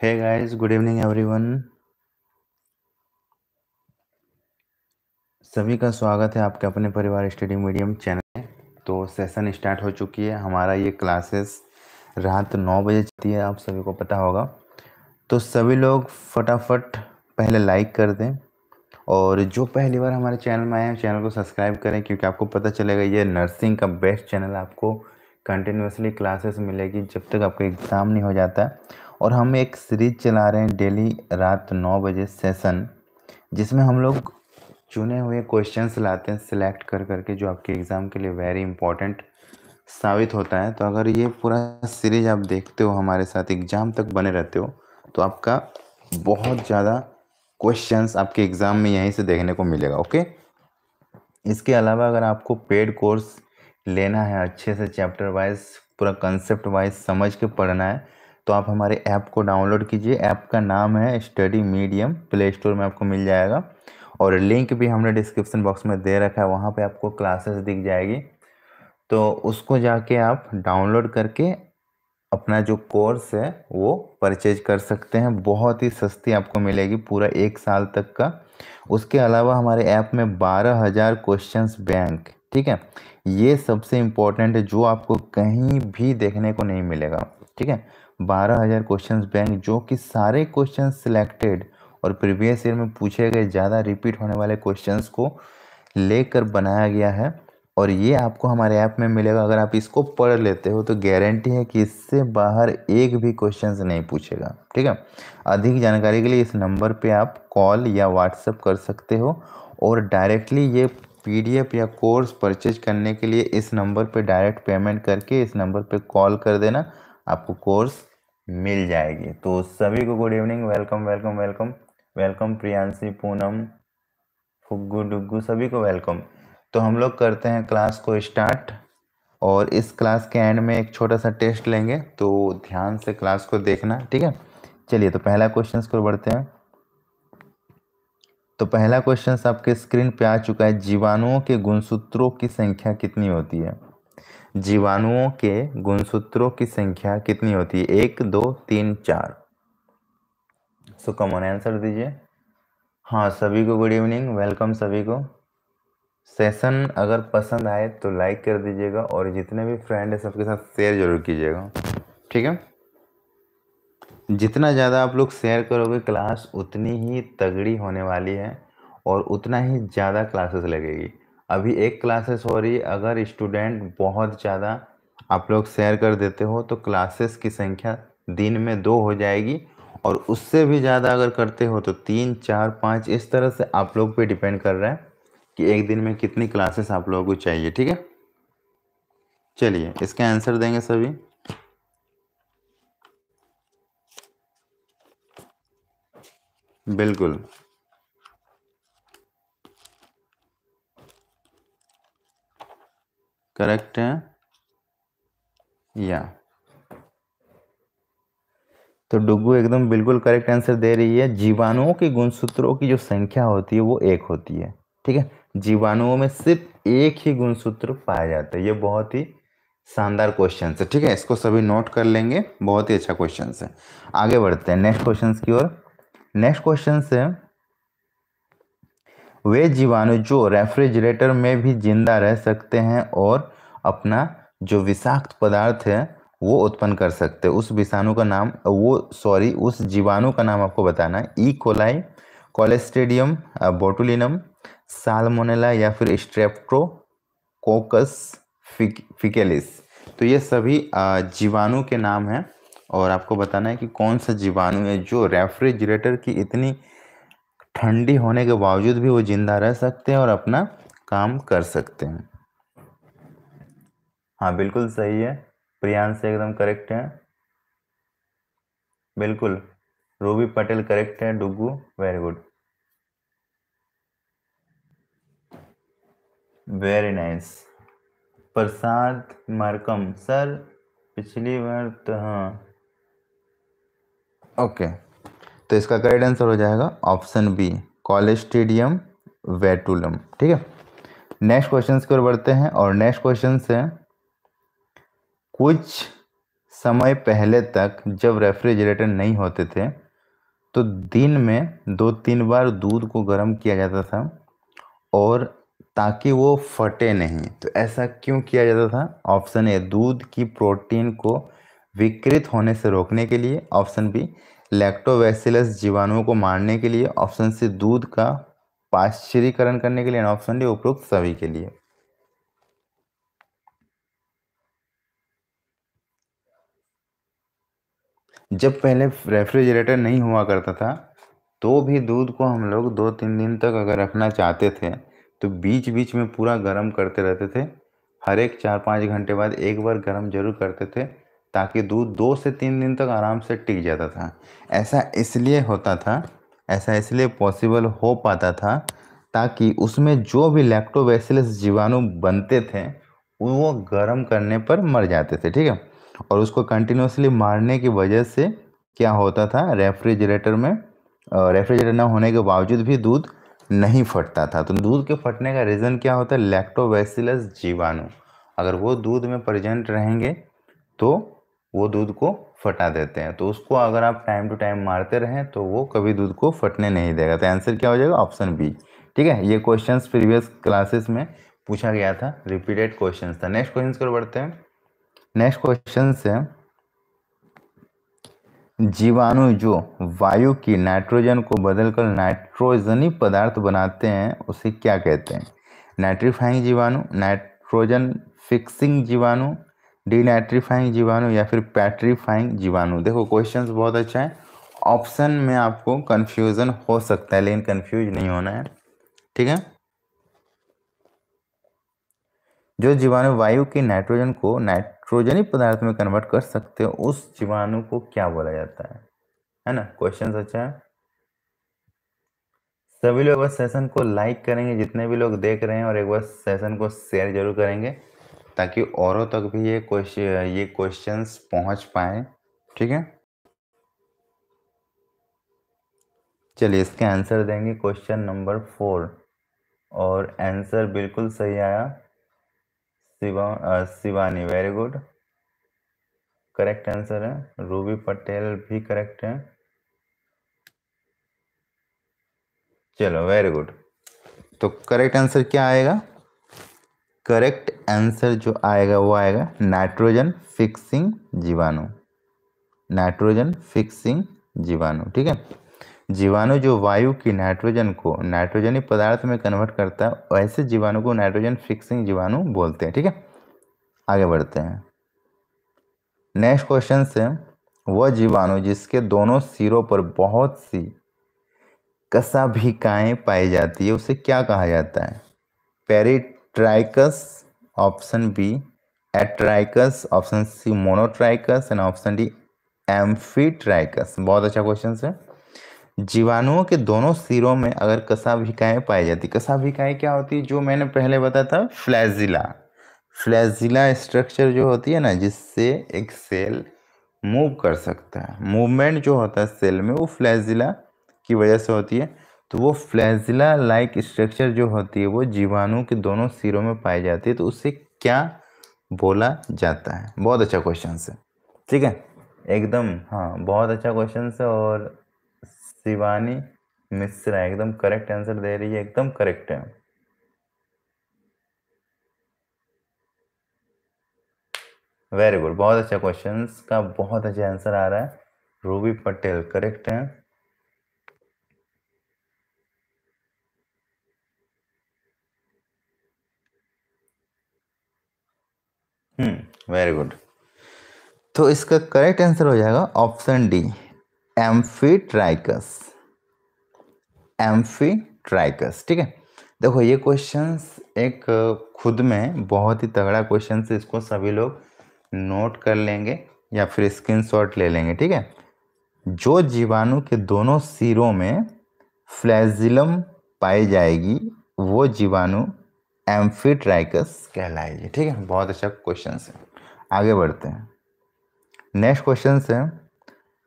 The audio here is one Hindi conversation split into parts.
Hey guys good evening everyone सभी का स्वागत है आपके अपने परिवार स्टडी मीडियम चैनल में। तो सेशन स्टार्ट हो चुकी है। हमारा ये क्लासेस रात नौ बजे चलती है, आप सभी को पता होगा। तो सभी लोग फटाफट पहले लाइक कर दें और जो पहली बार हमारे चैनल में आए हैं, चैनल को सब्सक्राइब करें क्योंकि आपको पता चलेगा ये नर्सिंग का बेस्ट चैनल आपको कंटिन्यूसली क्लासेस मिलेगी जब तक आपका एग्ज़ाम नहीं हो जाता। है और हम एक सीरीज़ चला रहे हैं डेली रात नौ बजे सेशन, जिसमें हम लोग चुने हुए क्वेश्चंस लाते हैं सिलेक्ट कर करके जो आपके एग्ज़ाम के लिए वेरी इंपॉर्टेंट साबित होता है। तो अगर ये पूरा सीरीज़ आप देखते हो, हमारे साथ एग्ज़ाम तक बने रहते हो तो आपका बहुत ज़्यादा क्वेश्चंस आपके एग्ज़ाम में यहीं से देखने को मिलेगा ओके इसके अलावा अगर आपको पेड कोर्स लेना है, अच्छे से चैप्टर वाइज पूरा कंसेप्ट वाइज समझ के पढ़ना है तो आप हमारे ऐप को डाउनलोड कीजिए। ऐप का नाम है स्टडी मीडियम। प्ले स्टोर में आपको मिल जाएगा। और लिंक भी हमने डिस्क्रिप्शन बॉक्स में दे रखा है। वहाँ पे आपको क्लासेस दिख जाएगी। तो उसको जाके आप डाउनलोड करके अपना जो कोर्स है, वो परचेज कर सकते हैं। बहुत ही सस्ती आपको मिलेगी पूरा एक साल तक का। उसके अलावा हमारे ऐप में बारह हज़ार क्वेश्चन बैंक। ठीक है? ये सबसे इम्पोर्टेंट है, जो आपको कहीं भी देखने को नहीं मिलेगा। ठीक है? बारह हज़ार क्वेश्चन बैंक जो कि सारे क्वेश्चन सिलेक्टेड और प्रीवियस ईयर में पूछे गए ज़्यादा रिपीट होने वाले क्वेश्चंस को लेकर बनाया गया है। और ये आपको हमारे ऐप में मिलेगा। अगर आप इसको पढ़ लेते हो तो गारंटी है कि इससे बाहर एक भी क्वेश्चन नहीं पूछेगा। ठीक है? अधिक जानकारी के लिए इस नंबर पे आप कॉल या व्हाट्सएप कर सकते हो और डायरेक्टली ये पीडीएफ या कोर्स परचेज करने के लिए इस नंबर पे डायरेक्ट पेमेंट करके इस नंबर पे कॉल कर देना। आपको कोर्स मिल जाएगी। तो सभी को good evening welcome welcome welcome welcome Priyanshi, Poonam, Phuggu, Duggu, सभी को वेलकम तो हम लोग करते हैं क्लास को स्टार्ट और इस क्लास के एंड में एक छोटा सा टेस्ट लेंगे। तो ध्यान से क्लास को देखना, ठीक है? चलिए तो पहला क्वेश्चन को बढ़ते हैं। तो पहला क्वेश्चन आपके स्क्रीन पे आ चुका है। जीवाणुओं के गुणसूत्रों की संख्या कितनी होती है? जीवाणुओं के गुणसूत्रों की संख्या कितनी होती है? एक, दो, तीन, चार। सो कमन आंसर दीजिए। हाँ सभी को गुड इवनिंग वेलकम सभी को। सेशन अगर पसंद आए तो लाइक कर दीजिएगा और जितने भी फ्रेंड है सबके साथ शेयर ज़रूर कीजिएगा। ठीक है? जितना ज़्यादा आप लोग शेयर करोगे क्लास उतनी ही तगड़ी होने वाली है और उतना ही ज़्यादा क्लासेस लगेगी। अभी एक क्लासेस हो रही अगर स्टूडेंट बहुत ज़्यादा आप लोग शेयर कर देते हो तो क्लासेस की संख्या दिन में दो हो जाएगी। और उससे भी ज़्यादा अगर करते हो तो तीन, चार, पाँच, इस तरह से आप लोग पे डिपेंड कर रहा है कि एक दिन में कितनी क्लासेस आप लोगों को चाहिए, ठीक है? चलिए, इसका आंसर देंगे सभी। बिल्कुल। करेक्ट है? या। तो डुगू एकदम बिल्कुल करेक्ट आंसर दे रही है। जीवाणुओं के गुणसूत्रों की जो संख्या होती है, वो एक होती है। ठीक है? जीवाणुओं में सिर्फ़ एक ही गुणसूत्र पाया जाता है। ये बहुत ही शानदार क्वेश्चन है। ठीक है? इसको सभी नोट कर लेंगे। बहुत ही अच्छा क्वेश्चन है। आगे बढ़ते हैं। नेक्स्ट क्वेश्चन की ओर। नेक्स्ट क्वेश्चन से वे जीवाणु जो रेफ्रिजरेटर में भी ज़िंदा रह सकते हैं और अपना जो विषाक्त पदार्थ है, वो उत्पन्न कर सकते उस विषाणु का नाम, वो सॉरी उस जीवाणु का नाम आपको बताना है। E coli Clostridium botulinum Salmonella या फिर स्ट्रेप्टोकोकस फिकेलिस तो ये सभी जीवाणु के नाम हैं और आपको बताना है कि कौन सा जीवाणु है जो रेफ्रिजरेटर की इतनी ठंडी होने के बावजूद भी वो ज़िंदा रह सकते हैं और अपना काम कर सकते हैं। हाँ बिल्कुल सही है। प्रियांश एकदम करेक्ट है। बिल्कुल। रूबी पटेल करेक्ट है। Dugu very good very nice Prasad Markam, sir, पिछली बार तो हाँ। ओके तो इसका करेक्ट आंसर हो जाएगा ऑप्शन बी कॉलेस्टेडियम वेटुलम ठीक है? नेक्स्ट क्वेश्चन की ओर बढ़ते हैं और नेक्स्ट क्वेश्चन से कुछ समय पहले तक जब रेफ्रिजरेटर नहीं होते थे तो दिन में दो तीन बार दूध को गर्म किया जाता था और ताकि वो फटे नहीं। तो ऐसा क्यों किया जाता था? ऑप्शन ए दूध की प्रोटीन को विकृत होने से रोकने के लिए। ऑप्शन बी लैक्टोवेसिलस जीवाणुओं को मारने के लिए ऑप्शन सी दूध का पाश्चरीकरण करने के लिए ऑप्शन डी उपरोक्त सभी के लिए। जब पहले रेफ्रिजरेटर नहीं हुआ करता था तो भी दूध को हम लोग दो तीन दिन तक अगर रखना चाहते थे तो बीच बीच में पूरा गर्म करते रहते थे। हर एक चार पाँच घंटे बाद एक बार गर्म ज़रूर करते थे। ताकि दूध दो से तीन दिन तक आराम से टिक जाता था। ऐसा इसलिए होता था, ऐसा इसलिए पॉसिबल हो पाता था ताकि उसमें जो भी लैक्टोबैसिलस जीवाणु बनते थे, वो गर्म करने पर मर जाते थे, ठीक है? और उसको कंटिन्यूसली मारने की वजह से क्या होता था रेफ्रिजरेटर में रेफ्रिजरेटर ना होने के बावजूद भी दूध नहीं फटता था। तो दूध के फटने का रीज़न क्या होता है? लैक्टोबैसिलस जीवाणु। अगर वो दूध में प्रजेंट रहेंगे तो वो दूध को फटा देते हैं। तो उसको अगर आप टाइम टू टाइम मारते रहें तो वो कभी दूध को फटने नहीं देगा। तो आंसर क्या हो जाएगा? ऑप्शन बी ठीक है? ये क्वेश्चंस प्रीवियस क्लासेस में पूछा गया था। रिपीटेड क्वेश्चंस था। नेक्स्ट क्वेश्चन को बढ़ते हैं। नेक्स्ट क्वेश्चन से जीवाणु जो वायु की नाइट्रोजन को बदलकर नाइट्रोजनी पदार्थ बनाते हैं, उसे क्या कहते हैं? नाइट्रीफाइंग जीवाणु नाइट्रोजन फिक्सिंग जीवाणु डीनाइट्रीफाइंग जीवाणु या फिर पैट्रीफाइंग जीवाणु। देखो क्वेश्चन बहुत अच्छा है। ऑप्शन में आपको कंफ्यूजन हो सकता है, लेकिन कंफ्यूज नहीं होना है। ठीक है? जो जीवाणु वायु के नाइट्रोजन को नाइट्रोजनी पदार्थ में कन्वर्ट कर सकते हो, उस जीवाणु को क्या बोला जाता है? है ना? क्वेश्चन अच्छा है। सभी लोग सेशन को लाइक करेंगे, जितने भी लोग देख रहे हैं, और एक बार सेशन को शेयर ज़रूर करेंगे। ताकि औरों तक भी ये क्वेश्चन ये क्वेश्चंस पहुँच पाए, ठीक है? चलिए इसके आंसर देंगे क्वेश्चन नंबर फोर और आंसर बिल्कुल सही आया। Shiva Shivani very good correct answer है। रूबी पटेल भी करेक्ट है। चलो वेरी गुड तो करेक्ट आंसर क्या आएगा? करेक्ट आंसर जो आएगा, वो आएगा नाइट्रोजन फिक्सिंग जीवाणु। नाइट्रोजन फिक्सिंग जीवाणु, ठीक है? जीवाणु जो वायु की नाइट्रोजन को नाइट्रोजनी पदार्थ में कन्वर्ट करता है, वैसे जीवाणु को नाइट्रोजन फिक्सिंग जीवाणु बोलते हैं, ठीक है? आगे बढ़ते हैं। नेक्स्ट क्वेश्चन से, वह जीवाणु जिसके दोनों सिरों पर बहुत सी कसाभिकाएँ पाई जाती है, उसे क्या कहा जाता है? Peritrichous option B atrichous option C monotrichous and option D amphitrichous बहुत अच्छा क्वेश्चन है। जीवाणुओं के दोनों सिरों में अगर कसाभिकाएँ पाई जाती, कसाभिकाएँ क्या होती है? जो मैंने पहले बताया था फ्लैजिला फ्लैजिला स्ट्रक्चर जो होती है ना, जिससे एक सेल मूव कर सकता है। मूवमेंट जो होता है सेल में, वो फ्लैजिला की वजह से होती है। तो वो फ्लैजिला लाइक स्ट्रक्चर जो होती है, वो जीवाणु के दोनों सिरों में पाई जाती है तो उससे क्या बोला जाता है? बहुत अच्छा क्वेश्चन है। ठीक है? एकदम हाँ बहुत अच्छा क्वेश्चन है और शिवानी मिश्रा एकदम करेक्ट आंसर दे रही है, एकदम करेक्ट है। वेरी गुड बहुत अच्छा क्वेश्चन का, बहुत अच्छा आंसर आ रहा है। रूबी पटेल करेक्ट है हम्म वेरी गुड तो इसका करेक्ट आंसर हो जाएगा ऑप्शन डी एम्फीट्राइकस एम्फीट्राइकस ठीक है? देखो, ये क्वेश्चंस एक, खुद में बहुत ही तगड़ा क्वेश्चन है इसको सभी लोग नोट कर लेंगे या फिर स्क्रीनशॉट ले लेंगे, ठीक है? जो जीवाणु के दोनों सिरों में फ्लैजिलम पाई जाएगी, वो जीवाणु एम्फीट्राइकस कहलाएगी, ठीक है? बहुत अच्छा क्वेश्चन है। आगे बढ़ते हैं। नेक्स्ट क्वेश्चन है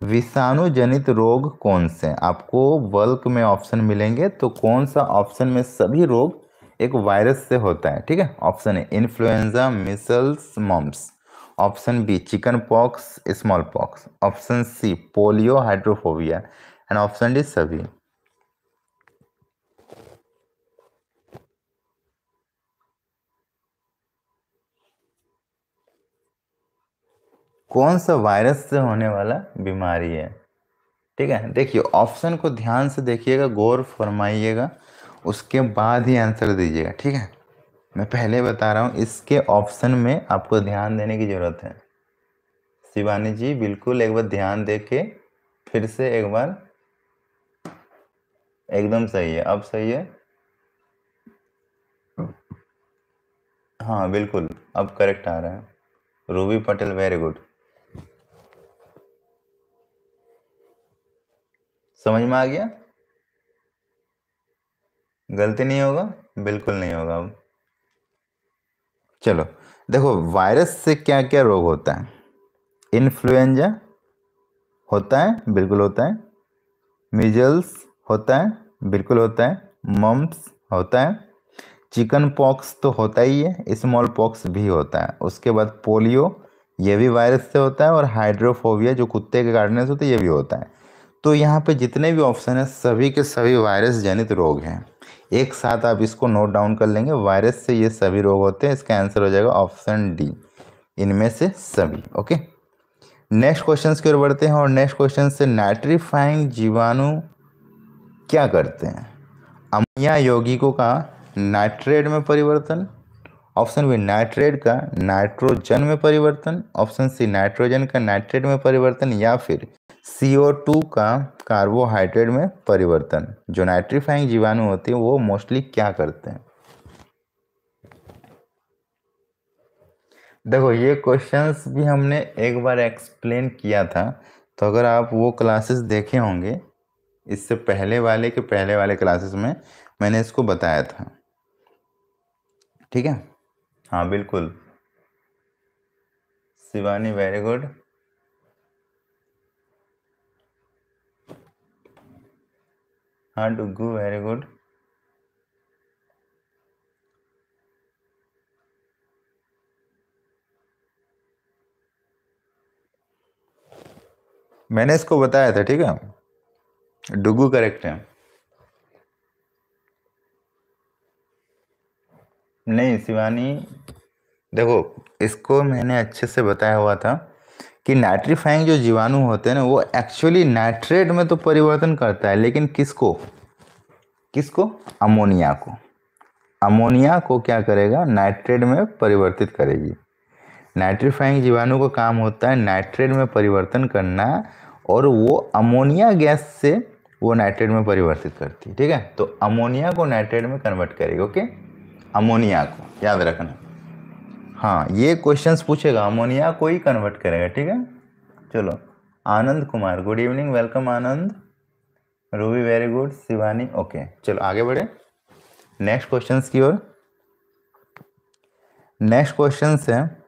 विषाणु जनित रोग कौन से आपको बल्क में ऑप्शन मिलेंगे तो कौन सा ऑप्शन में सभी रोग एक वायरस से होता है? ठीक है? ऑप्शन है influenza measles mumps option B chicken pox small pox option C polio hydrophobia and option D सभी। कौन सा वायरस से होने वाला बीमारी है? ठीक है, देखिए, ऑप्शन को ध्यान से देखिएगा, गौर फरमाइएगा, उसके बाद ही आंसर दीजिएगा, ठीक है? मैं पहले बता रहा हूँ, इसके ऑप्शन में आपको ध्यान देने की ज़रूरत है। शिवानी जी, बिल्कुल एक बार ध्यान दे के फिर से एक बार। एकदम सही है, अब सही है? हाँ बिल्कुल, अब करेक्ट आ रहा है। Ruby Patel, very good. समझ में आ गया? गलती नहीं होगा? बिल्कुल नहीं होगा अब। चलो, देखो, वायरस से क्या क्या रोग होता है? इन्फ्लुएंजा होता है, बिल्कुल होता है। मिजल्स होता है, बिल्कुल होता है। मम्प्स होता है। चिकन पॉक्स तो होता ही है, स्मॉल पॉक्स भी होता है। उसके बाद पोलियो, ये भी वायरस से होता है, और हाइड्रोफोबिया, जो कुत्ते के काटने से होता है, ये भी होता है। तो यहाँ पे जितने भी ऑप्शन हैं, सभी के सभी वायरस जनित रोग हैं। एक साथ आप इसको नोट डाउन कर लेंगे वायरस से ये सभी रोग होते हैं, इसका आंसर हो जाएगा ऑप्शन डी इनमें से सभी ओके नेक्स्ट क्वेश्चन की ओर बढ़ते हैं और नेक्स्ट क्वेश्चन से नाइट्रीफाइंग जीवाणु क्या करते हैं? अमैया यौगिकों का नाइट्रेट में परिवर्तन ऑप्शन बी नाइट्रेट का नाइट्रोजन में परिवर्तन ऑप्शन सी नाइट्रोजन का नाइट्रेट में परिवर्तन या फिर CO2 का कार्बोहाइड्रेट में परिवर्तन। जो नाइट्रीफाइंग जीवाणु होते हैं, वो मोस्टली क्या करते हैं? देखो, ये क्वेश्चंस भी हमने एक बार एक्सप्लेन किया था। तो अगर आप वो क्लासेस देखे होंगे, इससे पहले वाले के पहले वाले क्लासेस में मैंने इसको बताया था। ठीक है? हाँ बिल्कुल। शिवानी वेरी गुड हाँ डुगू वेरी गुड मैंने इसको बताया था, ठीक है? डुगू करेक्ट है। नहीं, शिवानी, देखो, इसको मैंने अच्छे से बताया हुआ था। कि नाइट्रीफाइंग जो जीवाणु होते हैं ना, वो एक्चुअली नाइट्रेट में तो परिवर्तन करता है, लेकिन किसको? किसको? अमोनिया को। अमोनिया को क्या करेगा? नाइट्रेट में परिवर्तित करेगी। नाइट्रीफाइंग जीवाणु का काम होता है नाइट्रेट में परिवर्तन करना, और वो अमोनिया गैस से वो नाइट्रेट में परिवर्तित करती है, ठीक है? तो अमोनिया को नाइट्रेट में कन्वर्ट करेगी, ओके? अमोनिया को, याद रखना। हाँ ये क्वेश्चंस पूछेगा, अमोनिया को ही कन्वर्ट करेगा, ठीक है? चलो, Anand Kumar good evening welcome Anand. Ruby very good Shivani okay चलो, आगे बढ़े। नेक्स्ट क्वेश्चंस की ओर। नेक्स्ट क्वेश्चन है,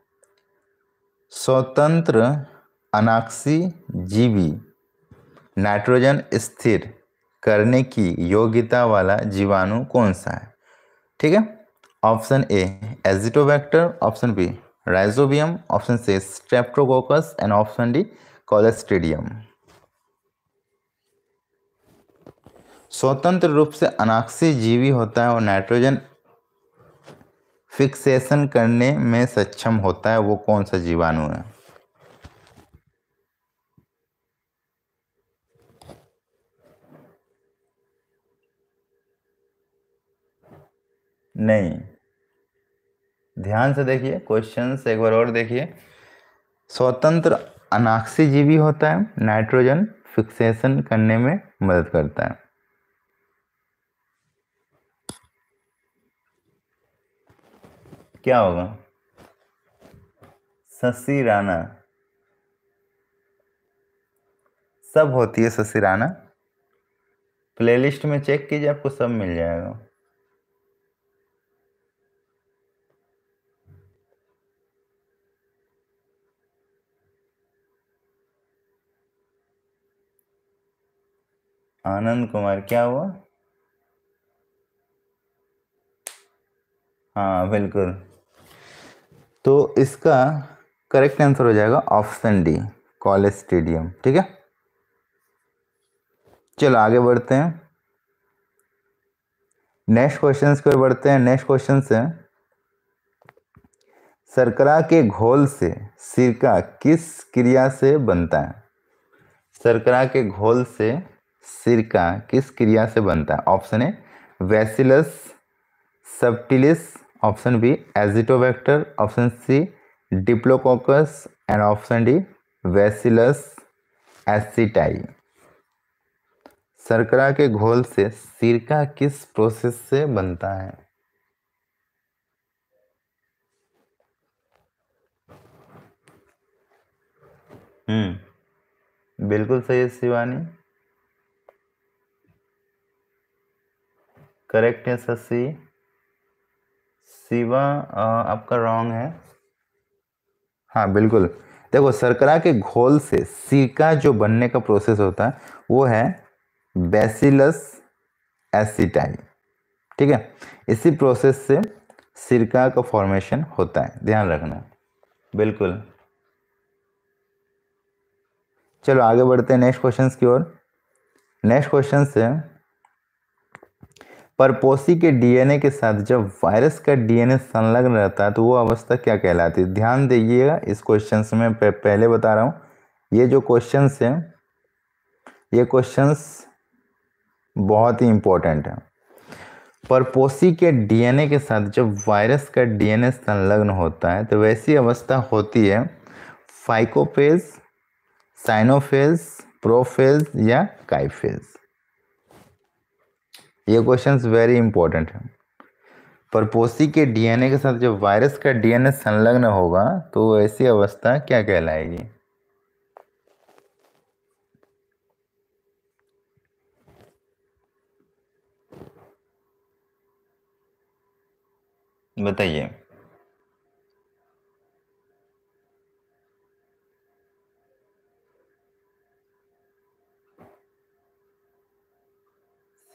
स्वतंत्र अनाक्सी जीवी, नाइट्रोजन स्थिर करने की योग्यता वाला जीवाणु कौन सा है? ठीक है? Option A, azotobacter, option B, rhizobium, option C, streptococcus and option D, clostridium. स्वतंत्र रूप से अनाक्षी जीवी होता है और नाइट्रोजन फिक्सेशन करने में सक्षम होता है, वो कौन सा जीवाणु है? नहीं। ध्यान से देखिए क्वेश्चन एक बार और देखिए। स्वतंत्र अनाक्सी जीवी होता है, नाइट्रोजन फिक्सेशन करने में मदद करता है। क्या होगा? शशि राना सब होती है शशि राना प्लेलिस्ट में चेक कीजिए, आपको सब मिल जाएगा। आनंद कुमार, क्या हुआ? हाँ बिल्कुल। तो इसका करेक्ट आंसर हो जाएगा ऑप्शन डी, कॉलेज स्टेडियम, ठीक है? चलो, आगे बढ़ते हैं। नेक्स्ट क्वेश्चन की ओर बढ़ते हैं। नेक्स्ट क्वेश्चन है। सरकरा के घोल से सिरका किस क्रिया से बनता है? सरकरा के घोल से सिरका किस क्रिया से बनता है? Option A bacillus subtilis option B azotobacter option C diplococcus and option D bacillus aceti सरकरा के घोल से सिरका किस प्रोसेस से बनता है? हम्म बिल्कुल सही है शिवानी। करेक्ट है शशि शिवा आपका रॉन्ग है। हाँ बिल्कुल। देखो सरकरा के घोल से सिरका जो बनने का प्रोसेस होता है, वो है बेसिलस एसिटाई ठीक है? इसी प्रोसेस से सिरका का फॉर्मेशन होता है। ध्यान रखना। बिल्कुल। चलो, आगे बढ़ते हैं नेक्स्ट क्वेश्चन की ओर। नेक्स्ट क्वेश्चन से परपोसी के डीएनए के साथ जब वायरस का डीएनए संलग्न रहता है तो वो अवस्था क्या कहलाती है? ध्यान दीजिएगा, इस क्वेश्चन से मैं पहले बता रहा हूँ। ये जो क्वेश्चन है, ये क्वेश्चंस बहुत ही इंपॉर्टेंट है। परपोसी के डीएनए के साथ जब वायरस का डीएनए संलग्न होता है तो वैसी अवस्था होती है फाइकोफेज साइनोफेज प्रोफेज या काइफेज ये क्वेश्चन वेरी इंपॉर्टेंट है। परपोसी के डीएनए के साथ जब वायरस का डीएनए संलग्न होगा तो ऐसी अवस्था क्या कहलाएगी? बताइए।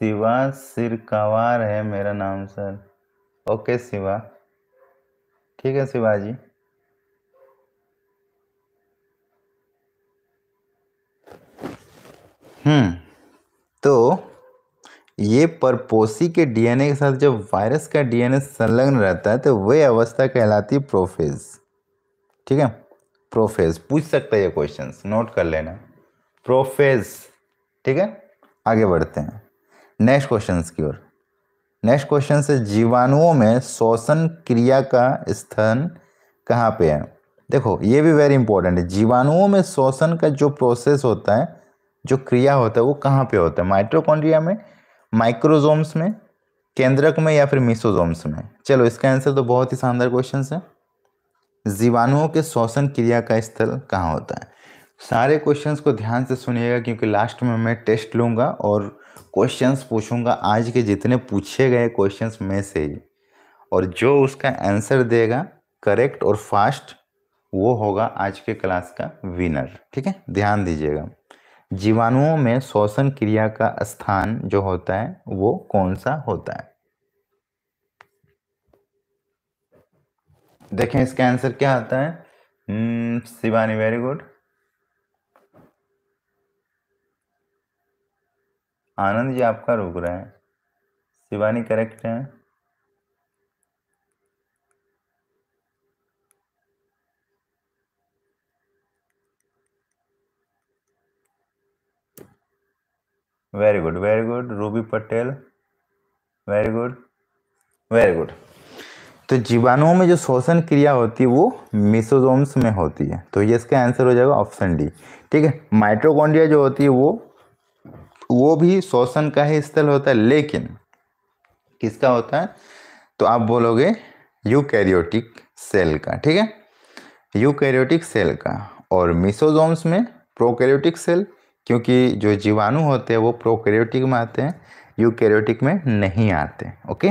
शिवा सिरकावार है मेरा नाम, सर। ओके शिवा। ठीक है शिवाजी। हम्म तो ये परपोसी के डीएनए के साथ जब वायरस का डीएनए संलग्न रहता है तो वह अवस्था कहलाती है प्रोफेज। ठीक है? प्रोफेज। पूछ सकता है ये क्वेश्चन नोट कर लेना। प्रोफेज। ठीक है? आगे बढ़ते हैं। नेक्स्ट क्वेश्चन की ओर। नेक्स्ट क्वेश्चन से जीवाणुओं में श्वसन क्रिया का स्थान कहाँ पे है? देखो, ये भी वेरी इंपॉर्टेंट है। जीवाणुओं में श्वसन का जो प्रोसेस होता है, जो क्रिया होता है, वो कहाँ पे होता है? माइट्रोकॉन्ड्रिया में? माइक्रोजोम्स में? केंद्रक में या फिर मिसोजोम्स में? चलो, इसका आंसर तो बहुत ही शानदार क्वेश्चन है। जीवाणुओं के श्वसन क्रिया का स्थल कहाँ होता है? सारे क्वेश्चंस को ध्यान से सुनिएगा, क्योंकि लास्ट में मैं टेस्ट लूँगा और क्वेश्चंस पूछूँगा आज के जितने पूछे गए क्वेश्चंस में से ही। और जो उसका आंसर देगा करेक्ट और फास्ट वो होगा आज के क्लास का विनर ठीक है? ध्यान दीजिएगा। जीवाणुओं में श्वसन क्रिया का स्थान जो होता है वो कौन सा होता है? देखें इसका आंसर क्या आता है? हम्म, शिवानी वेरी गुड आनंद जी आपका रुक रहा है। शिवानी करेक्ट है। Very good very good Ruby Patel very good very good तो जीवाणुओं में जो शोषण क्रिया होती है, वो मिसोजोम्स में होती है। तो ये इसका आंसर हो जाएगा ऑप्शन डी ठीक है? माइट्रोकॉन्ड्रिया जो होती है, वो वो भी शोषण का ही स्थल होता है, लेकिन किसका होता है? तो आप बोलोगे यूकैरियोटिक सेल का, ठीक है? यूकैरियोटिक सेल का। और मिसोजोम्स में प्रोकैरियोटिक सेल, क्योंकि जो जीवाणु होते हैं वो प्रोकैरियोटिक में आते हैं, यूकैरियोटिक में नहीं आते, ओके?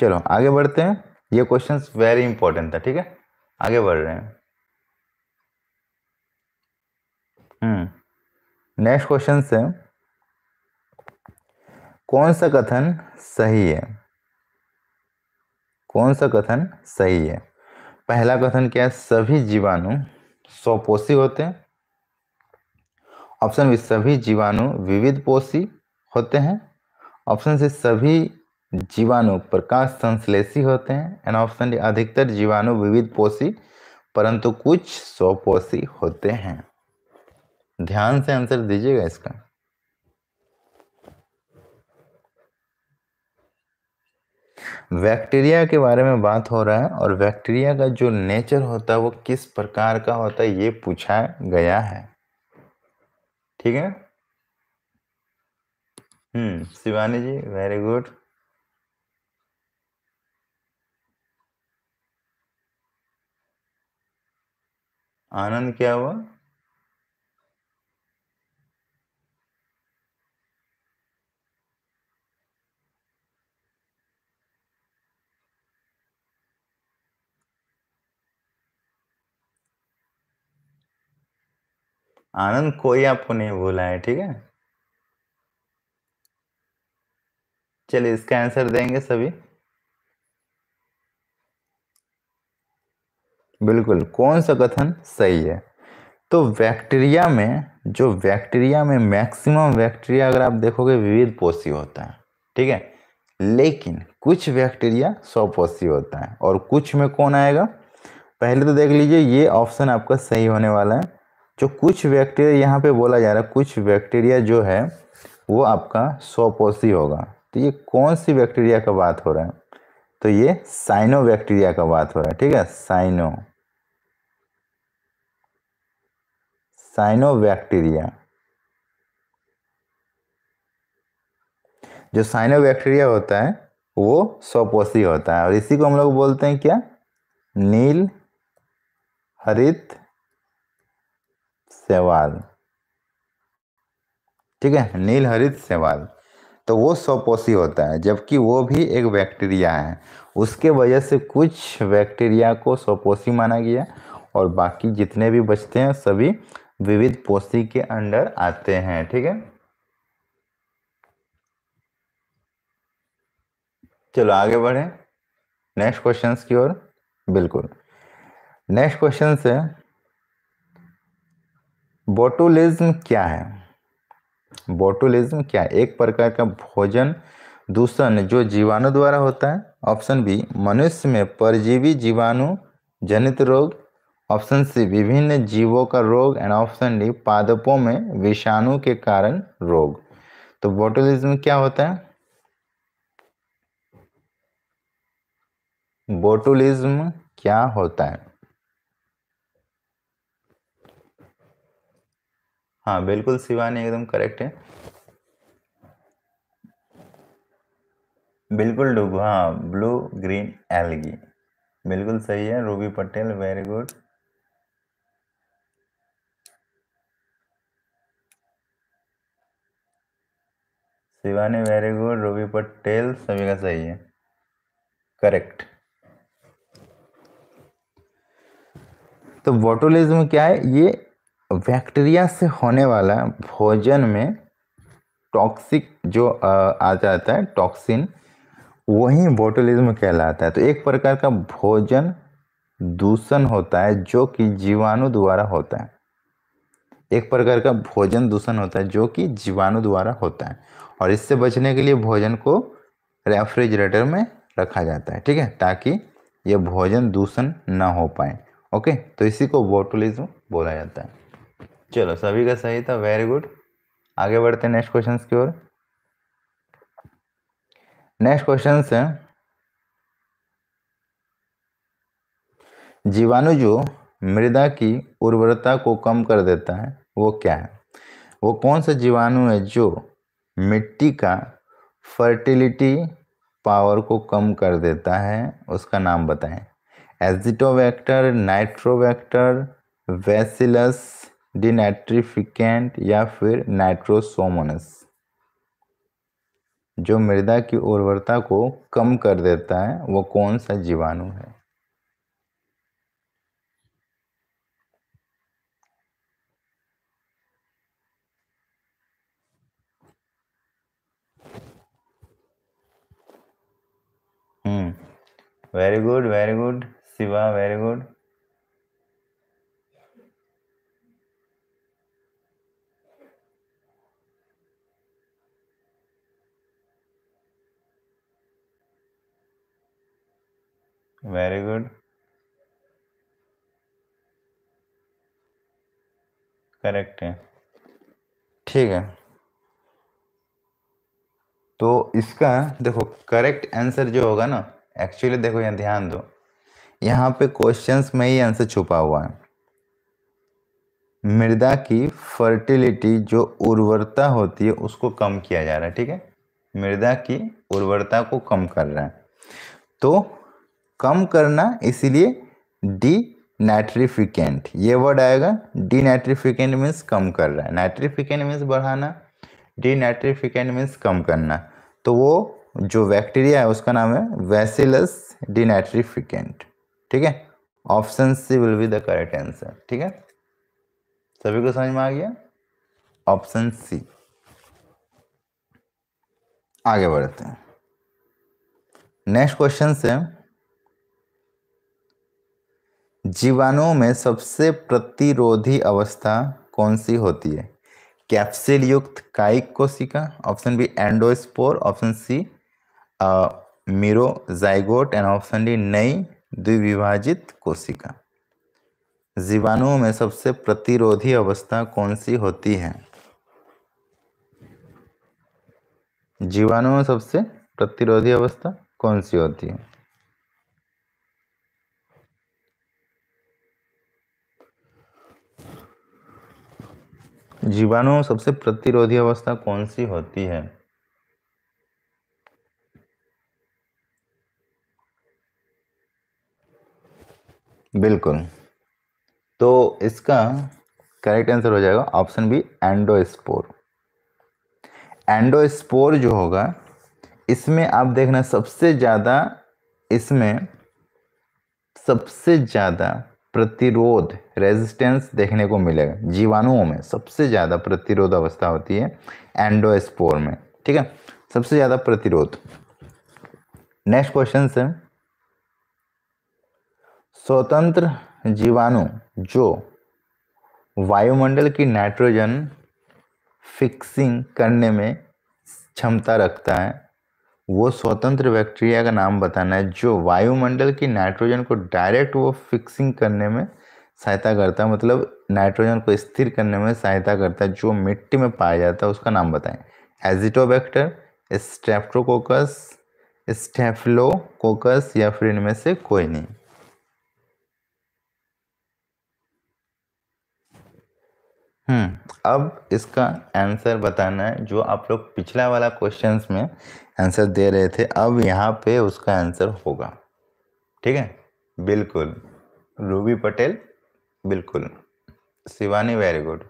चलो, आगे बढ़ते हैं। ये क्वेश्चन वेरी इंपॉर्टेंट था, ठीक है? आगे बढ़ रहे हैं। हम्म नेक्स्ट क्वेश्चन से कौन सा कथन सही है? कौन सा कथन सही है? पहला कथन क्या है? सभी जीवाणु स्वपोषी होते हैं। ऑप्शन बी, सभी जीवाणु विविध पोषी होते हैं। ऑप्शन सी, सभी जीवाणु प्रकाश संश्लेषी होते हैं। एंड ऑप्शन डी अधिकतर जीवाणु विविध पोषी, परंतु कुछ स्वपोषी होते हैं। ध्यान से आंसर दीजिएगा इसका। बैक्टीरिया के बारे में बात हो रहा है और बैक्टीरिया का जो नेचर होता है, वो किस प्रकार का होता है, ये पूछा गया है। ठीक है? हम्म शिवानी जी वेरी गुड आनंद क्या हुआ? आनंद कोई आपको नहीं बोला है, ठीक है? चलिए, इसका आंसर देंगे सभी। बिल्कुल, कौन सा कथन सही है? तो बैक्टीरिया में, जो बैक्टीरिया में मैक्सिमम बैक्टीरिया अगर आप देखोगे, विविध पोषी होता है, ठीक है? लेकिन कुछ बैक्टीरिया स्वपोषी होता है, और कुछ में कौन आएगा? पहले तो देख लीजिए, ये ऑप्शन आपका सही होने वाला है। जो कुछ बैक्टीरिया यहाँ पे बोला जा रहा है, कुछ बैक्टीरिया जो है, वो आपका स्वपोषी होगा। तो ये कौन सी बैक्टीरिया का बात हो रहा है? तो ये साइनो बैक्टीरिया का बात हो रहा है, ठीक है? साइनो। Cyanobacteria. जो साइनो बैक्टीरिया होता है, वो स्वपोषी होता है। और इसी को हम लोग बोलते हैं क्या? नील, हरित सेवाल ठीक है? नील हरित सेवाल तो वो स्वपोषी होता है, जबकि वो भी एक बैक्टीरिया है। उसके वजह से कुछ बैक्टीरिया को स्वपोषी माना गया और बाकी जितने भी बचते हैं, सभी विविध पोषी के अंडर आते हैं, ठीक है? चलो आगे बढ़े। नेक्स्ट क्वेश्चन की ओर। बिल्कुल। नेक्स्ट क्वेश्चन है बोटुलिज्म क्या है? बोटुलिज्म क्या है? एक प्रकार का भोजन दूषण जो जीवाणु द्वारा होता है। ऑप्शन बी, मनुष्य में परजीवी जीवाणु, जनित रोग। ऑप्शन सी, विभिन्न जीवों का रोग। एंड ऑप्शन डी पादपों में विषाणु के कारण रोग। तो बोटुलिज्म क्या होता है? बोटुलिज्म क्या होता है? हाँ बिल्कुल शिवानी एकदम करेक्ट है। बिल्कुल डूबो हाँ ब्लू ग्रीन एलगी बिल्कुल सही है, Ruby Patel very good Shivani very good Ruby Patel, सभी का सही है। करेक्ट तो बोटुलिज्म क्या है? ये बैक्टीरिया से होने वाला भोजन में टॉक्सिक जो आ जाता है टॉक्सिन वही बोटुलिज्म कहलाता है। तो एक प्रकार का भोजन दूषण होता है, जो कि जीवाणु द्वारा होता है। एक प्रकार का भोजन दूषण होता है, जो कि जीवाणु द्वारा होता है। और इससे बचने के लिए भोजन को रेफ्रिजरेटर में रखा जाता है, ठीक है? ताकि ये भोजन दूषण ना हो पाए, ओके? तो इसी को बोटुलिज्म बोला जाता है। चलो, सभी का सही था वेरी गुड आगे बढ़ते हैं नेक्स्ट क्वेश्चन की ओर। नेक्स्ट क्वेश्चन है। जीवाणु जो मृदा की उर्वरता को कम कर देता है, वो क्या है? वो कौन सा जीवाणु है जो मिट्टी का फर्टिलिटी पावर को कम कर देता है, उसका नाम बताएँ। एजिटोवेक्टर नाइट्रोवेक्टर वेसिलस डिनाइट्रिफिकेंट या फिर नाइट्रोसोमोनस जो मृदा की उर्वरता को कम कर देता है, वो कौन सा जीवाणु है? हम्म very good very good Shiva very good very good correct है। ठीक है। तो इसका देखो करेक्ट आंसर जो होगा ना एक्चुअली देखो यहाँ ध्यान दो। यहाँ पे क्वेश्चंस में ही आंसर छुपा हुआ है। मृदा की फर्टिलिटी जो उर्वरता होती है, उसको कम किया जा रहा है, ठीक है? मृदा की उर्वरता को कम कर रहा है। तो कम करना, इसीलिए डी नाइट्रिफिकेंट ये वर्ड आएगा डी नाइट्रिफिकेंट मीन्स कम कर रहा है। नाइट्रिफिकेंट मीन्स बढ़ाना डी नाइट्रिफिकेंट मीन्स कम करना। तो वो जो बैक्टीरिया है, उसका नाम है वैसिलस डी नाइट्रिफिकेंट ठीक है? Option C will be the correct answer ठीक है? सभी को समझ में आ गया? ऑप्शन सी आगे बढ़ते हैं। नेक्स्ट क्वेश्चन से जीवाणुओं में सबसे प्रतिरोधी अवस्था कौन सी होती है? कैप्सिल युक्त काइक कोशिका, option B endospore, option C merozygote and option D नई द्विविभाजित कोशिका। जीवाणुओं में सबसे प्रतिरोधी अवस्था कौन सी होती है? जीवाणुओं में सबसे प्रतिरोधी अवस्था कौन सी होती है? जीवाणु सबसे प्रतिरोधी अवस्था कौन सी होती है? बिल्कुल। तो इसका करेक्ट आंसर हो जाएगा ऑप्शन बी एंडोस्पोर एंडोस्पोर जो होगा, इसमें आप देखना सबसे ज़्यादा, इसमें सबसे ज़्यादा प्रतिरोध रेजिस्टेंस देखने को मिलेगा। जीवाणुओं में सबसे ज़्यादा प्रतिरोध अवस्था होती है एंडोस्पोर में, ठीक है? सबसे ज़्यादा प्रतिरोध। नेक्स्ट क्वेश्चन से स्वतंत्र जीवाणु जो वायुमंडल की नाइट्रोजन फिक्सिंग करने में क्षमता रखता है वो स्वतंत्र बैक्टीरिया का नाम बताना है, जो वायुमंडल की नाइट्रोजन को डायरेक्ट वो फिक्सिंग करने में सहायता करता है। मतलब नाइट्रोजन को स्थिर करने में सहायता करता है, जो मिट्टी में पाया जाता है, उसका नाम बताएँ। एजिटोबैक्टर स्टेप्ट्रोकोकस स्टेफ्लोकोकस या फिर इनमें से कोई नहीं। हम्म अब इसका आंसर बताना है, जो आप लोग पिछला वाला क्वेश्चंस में आंसर दे रहे थे। अब यहाँ पे उसका आंसर होगा। ठीक है? बिल्कुल। रूबी पटेल, बिल्कुल। शिवानी वेरी गुड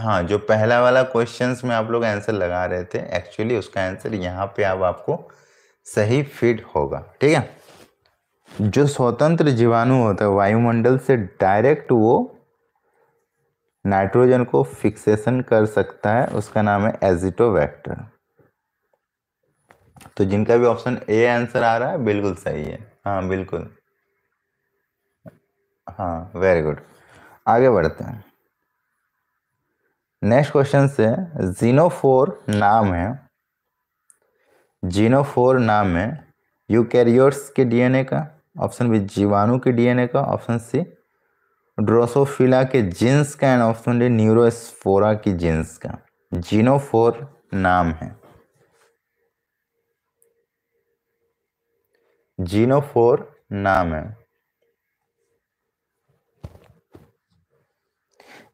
हाँ जो पहला वाला क्वेश्चंस में आप लोग आंसर लगा रहे थे एक्चुअली उसका आंसर यहाँ पे अब आपको सही फिट होगा। ठीक है? जो स्वतंत्र जीवाणु होता है, वायुमंडल से डायरेक्ट वो नाइट्रोजन को फिक्सेशन कर सकता है, उसका नाम है एजिटोवैक्टर तो जिनका भी ऑप्शन ए आंसर आ रहा है, बिल्कुल सही है। हाँ बिल्कुल। हाँ वेरी गुड आगे बढ़ते हैं। नेक्स्ट क्वेश्चन से जीनोफोर नाम है। जीनोफोर नाम है। यूकैरियोट्स के डीएनए का ऑप्शन बी जीवाणु के डीएनए का ऑप्शन सी ड्रोसोफिला के जीन्स का एंड ऑप्शन डी न्यूरोस्फोरा की जीन्स का। जीनोफोर नाम है। जीनोफोर नाम है।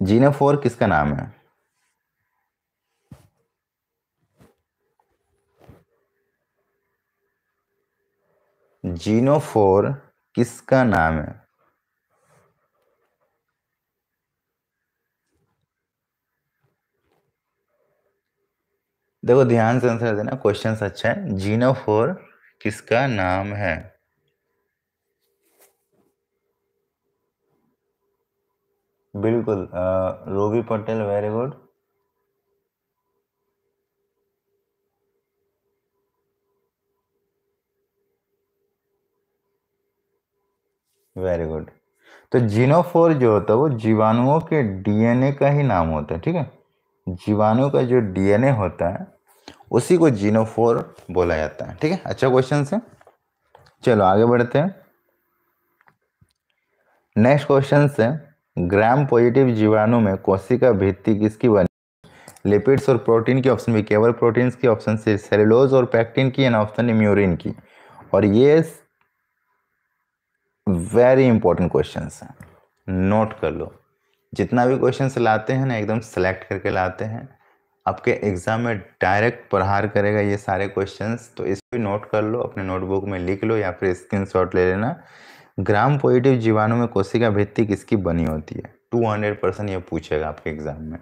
जीनोफोर किसका नाम है? जीनोफोर किसका नाम है? देखो, ध्यान से आंसर देना क्वेश्चन अच्छा है। जीनोफोर किसका नाम है? बिल्कुल Ruby Patel very good very good तो जीनोफोर जो होता है, वो जीवाणुओं के डीएनए का ही नाम होता है, ठीक है? जीवाणु का जो डीएनए होता है उसी को जीनोफोर बोला जाता है, ठीक है? अच्छा क्वेश्चन से। चलो, आगे बढ़ते हैं। नेक्स्ट क्वेश्चन से ग्राम पॉजिटिव जीवाणु में कोशिका भित्ति किसकी बनी? लिपिड्स और प्रोटीन की ऑप्शन भी केवल प्रोटीन्स की ऑप्शन से सेलुलोज और पैक्टिन की एंड ऑप्शन म्यूरिन की। और ये वेरी इंपॉर्टेंट क्वेश्चन है। नोट कर लो। जितना भी क्वेश्चन लाते हैं ना, एकदम सेलेक्ट करके लाते हैं। आपके एग्ज़ाम में डायरेक्ट प्रहार करेगा ये सारे क्वेश्चंस तो इसको नोट कर लो, अपने नोटबुक में लिख लो या फिर स्क्रीनशॉट ले लेना। ग्राम पॉजिटिव जीवाणु में कोशिका भित्ति किसकी बनी होती है? टू हंड्रेड परसेंट ये पूछेगा आपके एग्ज़ाम में।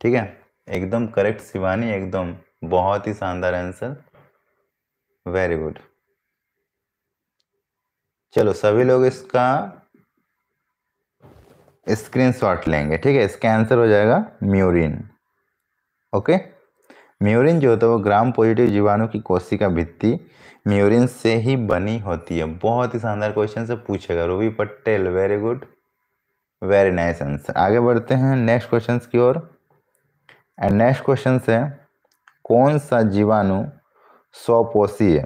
ठीक है? एकदम करेक्ट शिवानी, एकदम बहुत ही शानदार आंसर वेरी गुड चलो सभी लोग इसका स्क्रीनशॉट लेंगे। ठीक है? इसका आंसर हो जाएगा म्यूरिन ओके म्यूरिन जो होता है वो ग्राम पॉजिटिव जीवाणु की कोशिका भित्ति म्यूरिन से ही बनी होती है। बहुत ही शानदार क्वेश्चन से पूछेगा Ruby Patel very good very nice answer आगे बढ़ते हैं नेक्स्ट क्वेश्चन की ओर। एंड नेक्स्ट क्वेश्चन है, कौन सा जीवाणु स्वपोषी है?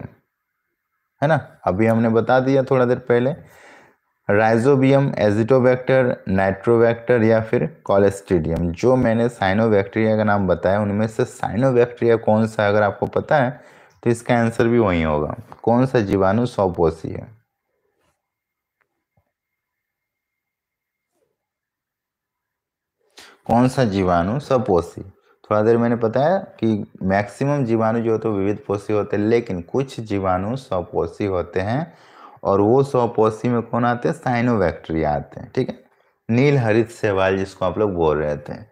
है ना? अभी हमने बता दिया थोड़ा देर पहले। राइजोबियम, एजिटोबैक्टर, नाइट्रोबैक्टर या फिर कॉलेस्ट्रीडियम। जो मैंने साइनोबैक्टीरिया का नाम बताया, उनमें से साइनोबैक्टीरिया कौन सा अगर आपको पता है तो इसका आंसर भी वही होगा। कौन सा जीवाणु सौपोषी है? कौन सा जीवाणु सपोषी थोड़ा देर मैंने बताया कि मैक्सिमम जीवाणु जो होते हैं विविध पोषी होते हैं, लेकिन कुछ जीवाणु सपोषी होते हैं और वो स्वपोषी में कौन आते हैं? साइनोबैक्टीरिया आते हैं, ठीक है? नील हरित सेवाल जिसको आप लोग बोल रहे थे।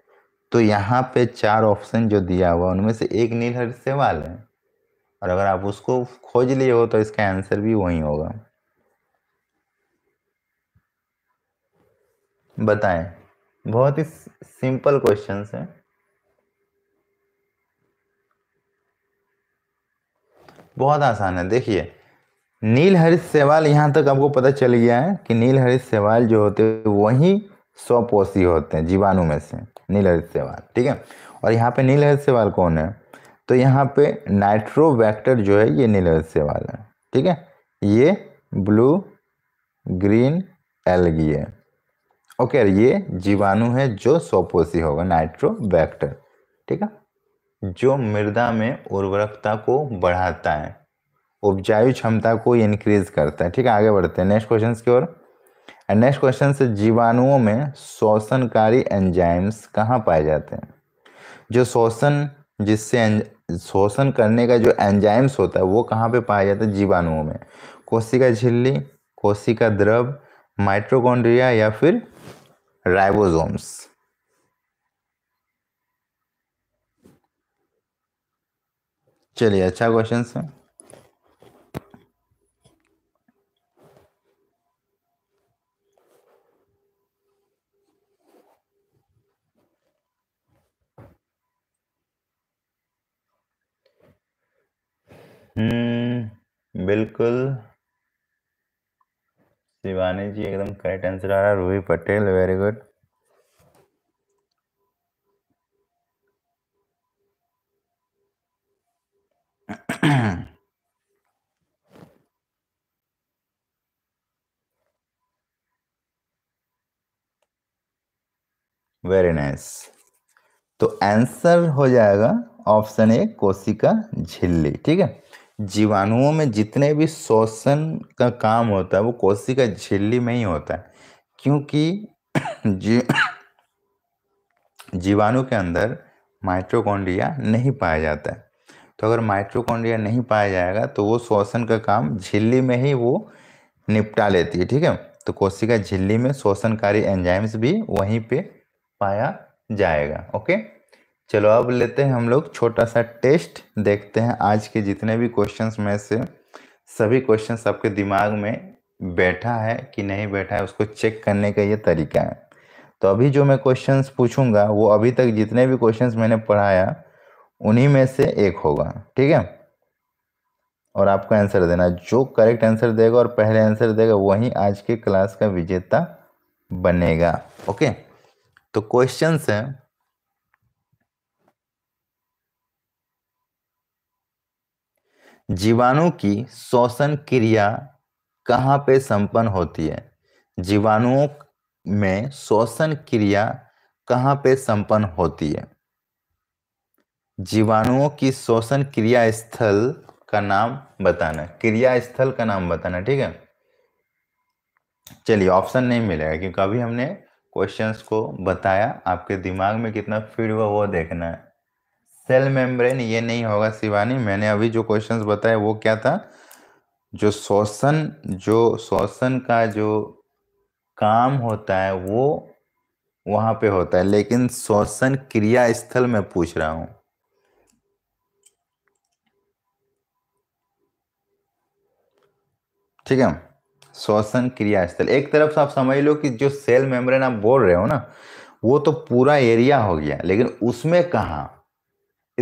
तो यहाँ पे चार ऑप्शन जो दिया हुआ उनमें से एक नील हरित सेवाल है। और अगर आप उसको खोज लिए हो तो इसका आंसर भी वही होगा। बताएँ। बहुत ही सिंपल क्वेश्चन है। बहुत आसान है। देखिए नील हरित सेवाल यहाँ तक आपको पता चल गया है कि नील हरित सेवाल जो होते हैं, वही स्वपोषी होते हैं, जीवाणु में से नील हरित सेवाल ठीक है? और यहाँ पे नील हरित सेवाल कौन है? तो यहाँ पे नाइट्रोवैक्टर जो है, ये नील हरित सेवाल है, ठीक है? ये ब्लू, ग्रीन, एलगी है। ओके ये जीवाणु है जो स्वपोषी होगा, नाइट्रोवैक्टर, ठीक है? जो मृदा में उर्वरकता को बढ़ाता है। उपजाऊ क्षमता को इनक्रीज करता है। ठीक है, आगे बढ़ते हैं नेक्स्ट क्वेश्चन की ओर। नेक्स्ट क्वेश्चन से जीवाणुओं में शोषणकारी एंजाइम्स कहाँ पाए जाते हैं? जो शोषण जिससे शोषण करने का जो एंजाइम्स होता है, वो कहाँ पे पाया जाता है? जीवाणुओं में। कोशिका झिल्ली, कोशिका द्रव माइट्रोकॉन्ड्रिया या फिर राइबोसोम्स चलिए अच्छा क्वेश्चन है। हम्म बिल्कुल। शिवानी जी, एकदम करेक्ट आंसर आ रहा है। Ruhi Patel very good very nice तो आंसर हो जाएगा ऑप्शन ए कोशिका झिल्ली, ठीक है? जीवाणुओं में जितने भी शोषण का काम होता है, वो कोशिका झिल्ली में ही होता है, क्योंकि जी, जीवाणु के अंदर माइट्रोकॉन्ड्रिया नहीं पाया जाता है। तो अगर माइट्रोकॉन्ड्रिया नहीं पाया जाएगा तो वो शोषण का काम झिल्ली में ही वो निपटा लेती है, ठीक है? तो कोशिका झिल्ली में शोषणकारी एंजाइम्स भी वहीं पे पाया जाएगा, ओके? चलो अब लेते हैं हम लोग छोटा सा टेस्ट, देखते हैं आज के जितने भी क्वेश्चंस में से सभी क्वेश्चंस आपके दिमाग में बैठा है कि नहीं बैठा है, उसको चेक करने का ये तरीका है। तो अभी जो मैं क्वेश्चंस पूछूँगा, वो अभी तक जितने भी क्वेश्चंस मैंने पढ़ाया, उन्हीं में से एक होगा, ठीक है? और आपको आंसर देना जो करेक्ट आंसर देगा और पहले आंसर देगा, वही आज के क्लास का विजेता बनेगा ओके तो क्वेश्चन है जीवाणु की श्वसन क्रिया कहाँ पे संपन्न होती है? जीवाणुओं में श्वसन क्रिया कहाँ पे संपन्न होती है? जीवाणुओं की श्वसन क्रिया स्थल का नाम बताना, क्रिया स्थल का नाम बताना, ठीक है? चलिए, ऑप्शन नहीं मिलेगा, क्योंकि अभी हमने क्वेश्चंस को बताया, आपके दिमाग में कितना फ़ीड हुआ वो देखना है। सेल मेम्ब्रेन ये नहीं होगा शिवानी, मैंने अभी जो क्वेश्चंस बताया वो क्या था? जो श्वसन जो श्वसन का जो काम होता है, वो वहाँ पे होता है, लेकिन श्वसन क्रिया स्थल में पूछ रहा हूँ। ठीक है? श्वसन क्रिया स्थल एक तरफ़ से आप समझ लो कि जो सेल मेम्ब्रेन आप बोल रहे हो ना, वो तो पूरा एरिया हो गया, लेकिन उसमें कहा?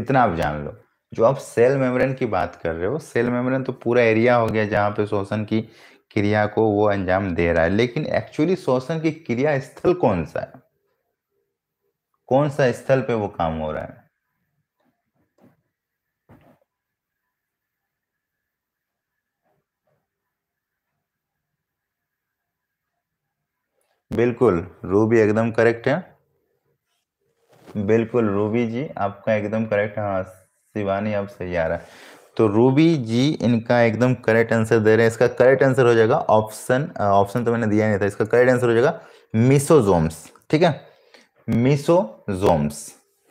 इतना आप जान लो। जो आप सेल मेम्ब्रेन की बात कर रहे हो सेल मेम्ब्रेन तो पूरा एरिया हो गया जहाँ पे शोषण की क्रिया को वो अंजाम दे रहा है। लेकिन एक्चुअली शोषण की क्रिया स्थल कौन सा है? कौन सा स्थल पे वो काम हो रहा है? बिल्कुल रूबी एकदम करेक्ट है। बिल्कुल, रूबी जी, आपका एकदम करेक्ट हाँ शिवानी आप सही आ रहा है। तो रूबी जी, इनका एकदम करेक्ट आंसर दे रहे हैं। इसका करेक्ट आंसर हो जाएगा ऑप्शन ऑप्शन तो मैंने दिया नहीं था। इसका करेक्ट आंसर हो जाएगा मिसोजोम्स ठीक है? मिसोजोम्स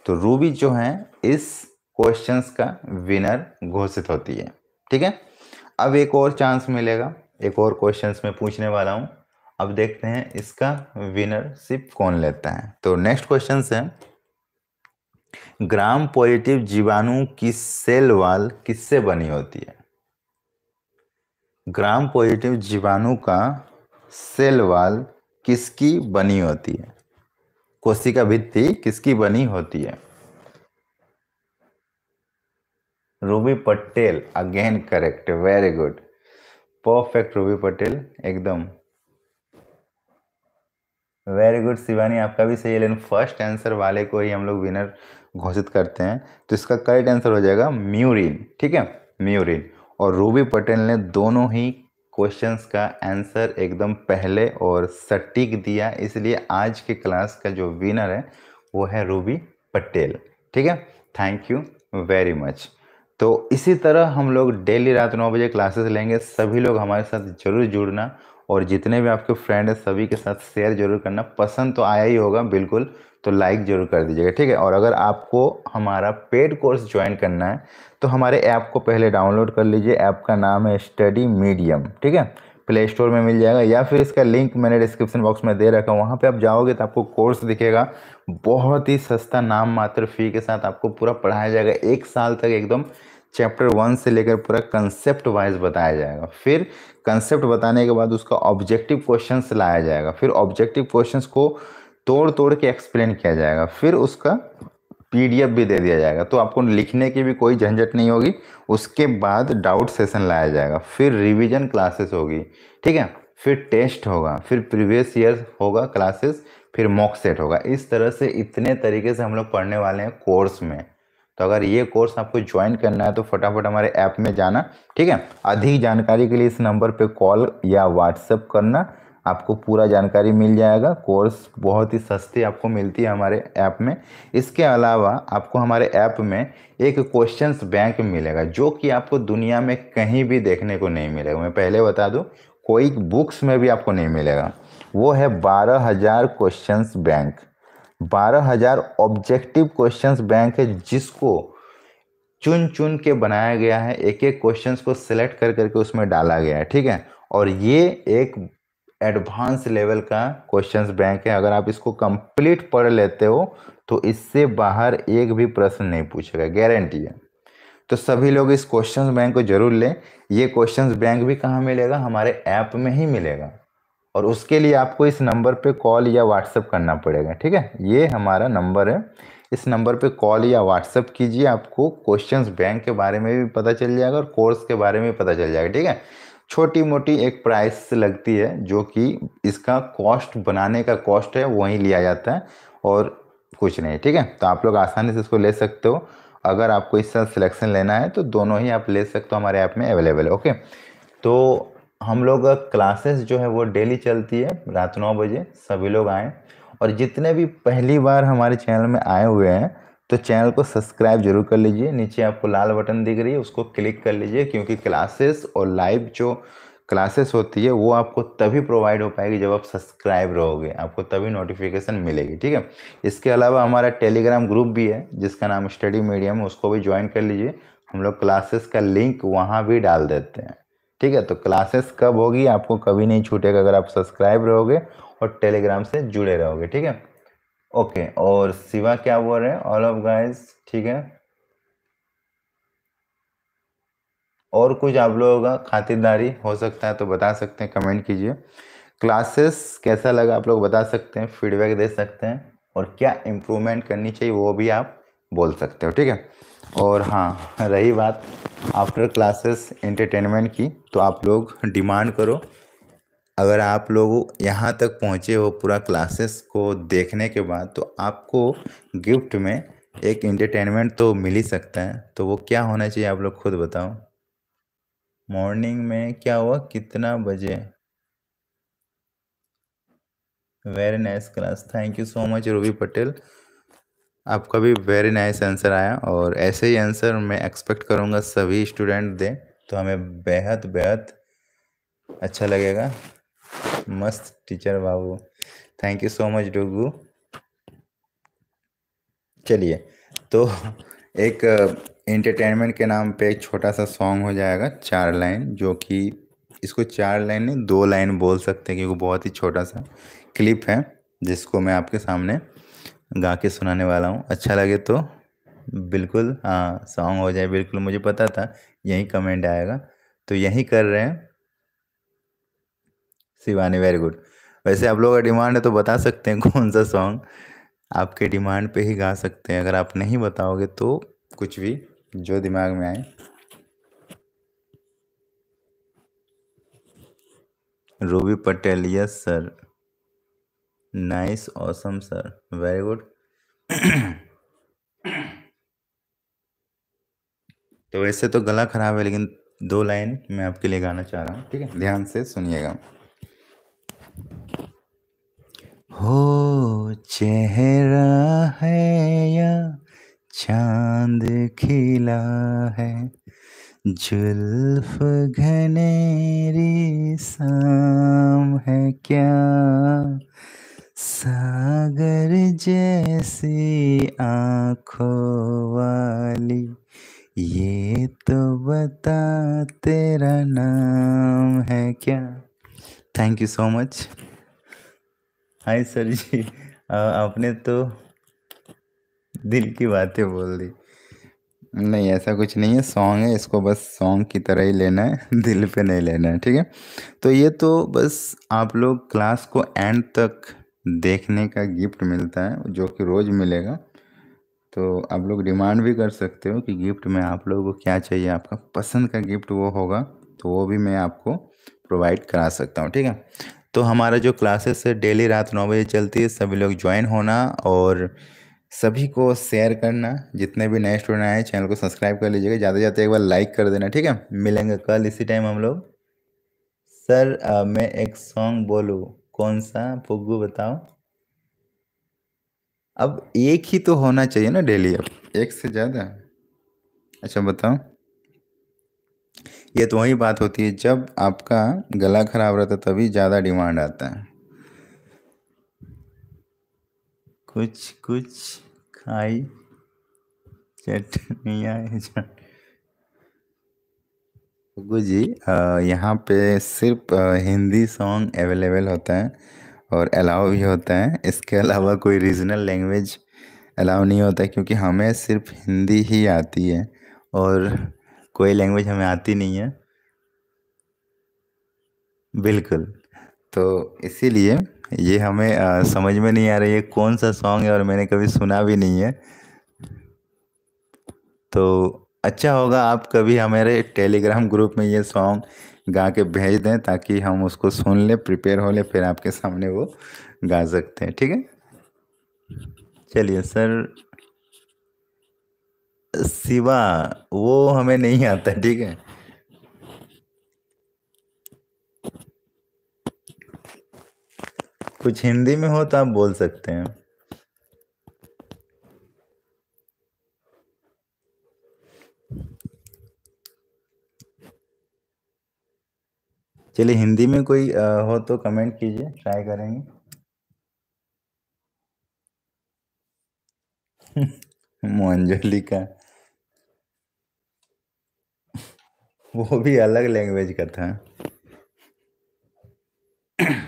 तो रूबी जो है, इस क्वेश्चंस का विनर घोषित होती है, ठीक है? अब एक और चांस मिलेगा। एक और क्वेश्चंस में पूछने वाला हूँ। अब देखते हैं इसका विनरशिप कौन लेता है। तो नेक्स्ट क्वेश्चन है। ग्राम पॉजिटिव जीवाणु की सेल वाल किससे बनी होती है? ग्राम पॉजिटिव जीवाणु का सेल वाल किसकी बनी होती है? कोशिका भित्ति किसकी बनी होती है? Ruby Patel, again correct, very good. Perfect Ruby Patel, एकदम। वेरी गुड शिवानी, आपका भी सही है, लेकिन फ़र्स्ट आंसर वाले को ही हम लोग विनर घोषित करते हैं तो इसका करेक्ट आंसर हो जाएगा म्यूरिन, ठीक है? म्यूरिन। और रूबी पटेल ने दोनों ही क्वेश्चंस का आंसर एकदम पहले और सटीक दिया, इसलिए आज के क्लास का जो विनर है, वो है रूबी पटेल, ठीक है? थैंक यू वेरी मच तो इसी तरह हम लोग डेली रात नौ बजे क्लासेस लेंगे, सभी लोग हमारे साथ ज़रूर जुड़ना और जितने भी आपके फ्रेंड हैं, सभी के साथ शेयर ज़रूर करना। पसंद तो आया ही होगा, बिल्कुल। तो लाइक ज़रूर कर दीजिएगा, ठीक है? और अगर आपको हमारा पेड कोर्स ज्वाइन करना है तो हमारे ऐप को पहले डाउनलोड कर लीजिए। ऐप का नाम है स्टडी मीडियम ठीक है? प्ले स्टोर में मिल जाएगा, या फिर इसका लिंक मैंने डिस्क्रिप्शन बॉक्स में दे रखा हूँ। वहाँ पे आप जाओगे तो आपको कोर्स दिखेगा। बहुत ही सस्ता, नाम मात्र फ़ी के साथ आपको पूरा पढ़ाया जाएगा। एक साल तक एकदम चैप्टर वन से लेकर पूरा कंसेप्ट वाइज बताया जाएगा। फिर कंसेप्ट बताने के बाद उसका ऑब्जेक्टिव क्वेश्चन लाया जाएगा। फिर ऑब्जेक्टिव क्वेश्चन को तोड़ तोड़ के एक्सप्लेन किया जाएगा। फिर उसका पीडीएफ भी दे दिया जाएगा। तो आपको लिखने की भी कोई झंझट नहीं होगी। उसके बाद डाउट सेशन लाया जाएगा। फिर रिवीजन क्लासेस होगी। ठीक है? फिर टेस्ट होगा। फिर प्रीवियस ईयर होगा क्लासेस फिर मॉक सेट होगा। इस तरह से इतने तरीके से हम लोग पढ़ने वाले हैं कोर्स में। तो अगर ये कोर्स आपको ज्वाइन करना है तो फटाफट हमारे ऐप में जाना, ठीक है? अधिक जानकारी के लिए इस नंबर पे कॉल या व्हाट्सएप करना, आपको पूरा जानकारी मिल जाएगा। कोर्स बहुत ही सस्ती आपको मिलती है हमारे ऐप में। इसके अलावा आपको हमारे ऐप में एक क्वेश्चंस बैंक मिलेगा, जो कि आपको दुनिया में कहीं भी देखने को नहीं मिलेगा। मैं पहले बता दूँ, कोई बुक्स में भी आपको नहीं मिलेगा। वो है बारह हज़ार क्वेश्चन बैंक बारह हज़ार ऑब्जेक्टिव क्वेश्चंस बैंक है, जिसको चुन चुन के बनाया गया है। एक एक क्वेश्चंस को सिलेक्ट कर करके उसमें डाला गया है, ठीक है? और ये एक एडवांस लेवल का क्वेश्चंस बैंक है। अगर आप इसको कंप्लीट पढ़ लेते हो तो इससे बाहर एक भी प्रश्न नहीं पूछेगा गारंटी है। तो सभी लोग इस क्वेश्चंस बैंक को ज़रूर लें। ये क्वेश्चंस बैंक भी कहाँ मिलेगा? हमारे ऐप में ही मिलेगा। और उसके लिए आपको इस नंबर पे कॉल या व्हाट्सअप करना पड़ेगा, ठीक है? ये हमारा नंबर है। इस नंबर पे कॉल या व्हाट्सअप कीजिए, आपको क्वेश्चंस बैंक के बारे में भी पता चल जाएगा और कोर्स के बारे में भी पता चल जाएगा, ठीक है? छोटी मोटी एक प्राइस लगती है, जो कि इसका कॉस्ट, बनाने का कॉस्ट है, वहीं लिया जाता है और कुछ नहीं, ठीक है? तो आप लोग आसानी से इसको ले सकते हो। अगर आपको इस साल सिलेक्शन लेना है तो दोनों ही आप ले सकते हो, हमारे ऐप में अवेलेबल है ओके तो हम लोग क्लासेस जो है वो डेली चलती है, रात नौ बजे, सभी लोग आएँ। और जितने भी पहली बार हमारे चैनल में आए हुए हैं तो चैनल को सब्सक्राइब ज़रूर कर लीजिए। नीचे आपको लाल बटन दिख रही है, उसको क्लिक कर लीजिए, क्योंकि क्लासेस और लाइव जो क्लासेस होती है, वो आपको तभी प्रोवाइड हो पाएगी जब आप सब्सक्राइब रहोगे। आपको तभी नोटिफिकेशन मिलेगी, ठीक है? इसके अलावा हमारा टेलीग्राम ग्रुप भी है, जिसका नाम स्टडी मीडियम है, उसको भी ज्वाइन कर लीजिए। हम लोग क्लासेस का लिंक वहाँ भी डाल देते हैं। ठीक है तो क्लासेस कब होगी आपको कभी नहीं छूटेगा अगर आप सब्सक्राइब रहोगे और टेलीग्राम से जुड़े रहोगे, ठीक है? ओके और शिवा क्या बोल रहे हैं? ऑल ऑफ़ गाइस ठीक है? और कुछ आप लोगों का खातिरदारी हो सकता है तो बता सकते हैं कमेंट कीजिए। क्लासेस कैसा लगा आप लोग बता सकते हैं फीडबैक दे सकते हैं और क्या इम्प्रूवमेंट करनी चाहिए वो भी आप बोल सकते हो, ठीक है? और हाँ रही बात आफ्टर क्लासेस एंटरटेनमेंट की तो आप लोग डिमांड करो। अगर आप लोग यहाँ तक पहुँचे हो पूरा क्लासेस को देखने के बाद तो आपको गिफ्ट में एक एंटरटेनमेंट तो मिल ही सकता है। तो वो क्या होना चाहिए, आप लोग खुद बताओ। मॉर्निंग में क्या हुआ? कितना बजे? Very nice class thank you so much Ruby Patel आपका भी वेरी नाइस आंसर आया और ऐसे ही आंसर मैं एक्सपेक्ट करूँगा सभी स्टूडेंट दें तो हमें बेहद बेहद अच्छा लगेगा। मस्त teacher Babu. Thank you so much Dugu. चलिए तो एक एंटरटेनमेंट के नाम पे एक छोटा सा सॉन्ग हो जाएगा, चार लाइन जो कि इसको चार लाइन नहीं, दो लाइन बोल सकते हैं, क्योंकि बहुत ही छोटा सा क्लिप है, जिसको मैं आपके सामने गा के सुनाने वाला हूँ। अच्छा लगे तो बिल्कुल हाँ सॉन्ग हो जाए, बिल्कुल, मुझे पता था, यही कमेंट आएगा। तो यही कर रहे हैं। शिवानी वेरी गुड वैसे आप लोगों का डिमांड है तो बता सकते हैं कौन सा सॉन्ग आपके डिमांड पे ही गा सकते हैं। अगर आप नहीं बताओगे तो कुछ भी जो दिमाग में आए। Ruby Patel yes sir nice, awesome sir, very good. तो वैसे तो गला खराब है, लेकिन दो लाइन मैं आपके लिए गाना चाह रहा हूँ, ठीक है? ध्यान से सुनिएगा। हो चेहरा है या चाँद खिला है, जुल्फ घनेरी शाम है क्या? सागर जैसी आँखों वाली। ये तो बता तेरा नाम है क्या? Thank you so much hi sir ji. आपने तो दिल की बातें बोल दी। नहीं, ऐसा कुछ नहीं है। सॉन्ग है, इसको बस सॉन्ग की तरह ही लेना है। दिल पे नहीं लेना है, ठीक है? तो ये तो बस आप लोग क्लास को एंड तक देखने का गिफ्ट मिलता है जो कि रोज़ मिलेगा। तो आप लोग डिमांड भी कर सकते हो कि गिफ्ट में आप लोगों को क्या चाहिए आपका पसंद का गिफ्ट वो होगा तो वो भी मैं आपको प्रोवाइड करा सकता हूँ ठीक है? तो हमारा जो क्लासेस है डेली रात नौ बजे चलती है सभी लोग ज्वाइन होना और सभी को शेयर करना। जितने भी नए स्टूडेंट आए चैनल को सब्सक्राइब कर लीजिएगा ज़्यादा से ज़्यादा एक बार लाइक कर देना ठीक है? मिलेंगे कल इसी टाइम हम लोग। सर आ, मैं एक सॉन्ग बोलूँ। कौन सा फुग्गू बताओ। अब एक ही तो होना चाहिए ना डेली अब, एक से ज़्यादा। अच्छा बताओ। ये तो वही बात होती है, जब आपका गला खराब रहता तभी ज़्यादा डिमांड आता है। कुछ कुछ खाई, चटनिया जी यहाँ पे सिर्फ़ हिंदी सॉन्ग अवेलेबल होता है और अलाउ भी होता है। इसके अलावा कोई रीजनल लैंग्वेज अलाउ नहीं होता है क्योंकि हमें सिर्फ़ हिंदी ही आती है और कोई लैंग्वेज हमें आती नहीं है। बिल्कुल। तो इसीलिए ये हमें आ, समझ में नहीं आ रही है कौन सा सॉन्ग है और मैंने कभी सुना भी नहीं है। तो अच्छा होगा आप कभी हमारे टेलीग्राम ग्रुप में ये सॉन्ग गा के भेज दें ताकि हम उसको सुन ले, प्रिपेयर हो ले, फिर आपके सामने वो गा सकते हैं, ठीक है? चलिए सर शिवा वो हमें नहीं आता, ठीक है? कुछ हिंदी में हो तो आप बोल सकते हैं। चलिए हिंदी में कोई हो तो कमेंट कीजिए ट्राई करेंगे। मोहनजोली का। वो भी अलग लैंग्वेज का था।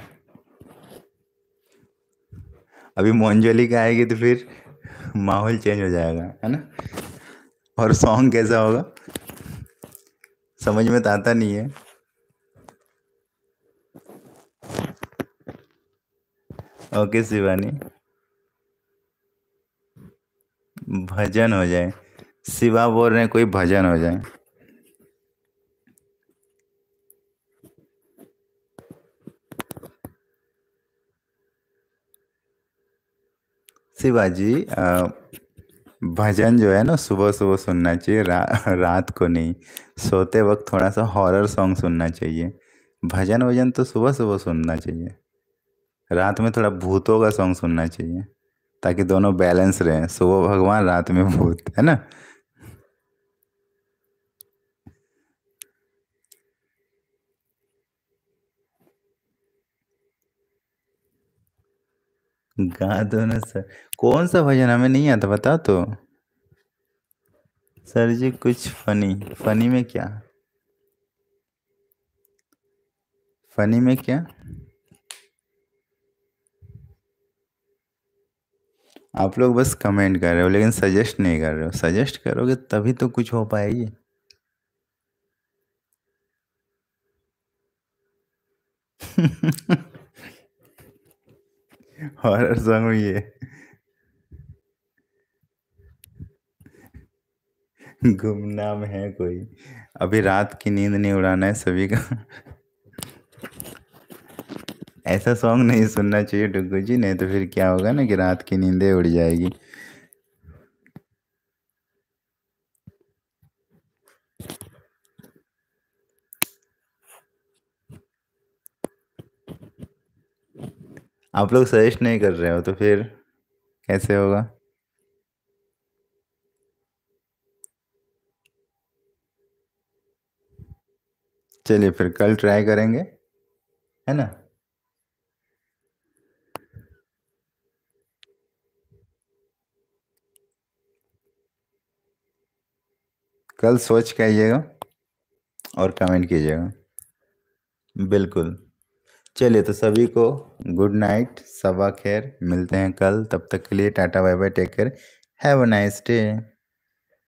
अभी मोहनजोली का आएगी तो फिर माहौल चेंज हो जाएगा, है ना? और सॉन्ग कैसा होगा? समझ में तो आता नहीं है। ओके शिवानी। भजन हो जाए। शिवा बोल रहे हैं कोई भजन हो जाए। शिवाजी भजन जो है ना सुबह सुबह सुनना चाहिए रा, रात को नहीं। सोते वक्त थोड़ा सा हॉरर सॉन्ग सुनना चाहिए। भजन वज़न तो सुबह सुबह सुनना चाहिए। रात में थोड़ा भूतों का सॉन्ग सुनना चाहिए, ताकि दोनों बैलेंस रहें। सुबह भगवान रात में भूत, है ना? गा दो ना सर। कौन सा भजन हमें नहीं आता, बता तो। सर जी, कुछ फनी फनी में क्या? फनी में क्या? आप लोग बस कमेंट कर रहे हो, लेकिन सजेस्ट नहीं कर रहे हो। सजेस्ट करोगे तभी तो कुछ हो पाएगी। हॉरर सॉन्ग ये गुमनाम है कोई। अभी रात की नींद नहीं उड़ाना है सभी का। ऐसा सॉन्ग नहीं सुनना चाहिए डुगू जी, नहीं तो फिर क्या होगा ना कि रात की नींदें उड़ जाएगी। आप लोग सजेस्ट नहीं कर रहे हो तो फिर कैसे होगा? चलिए फिर कल ट्राई करेंगे, है ना? कल सोच के आइएगा और कमेंट कीजिएगा। बिल्कुल। चलिए तो सभी को गुड नाइट सबा खैर, मिलते हैं कल, तब तक के लिए tata bye bye take care have a nice day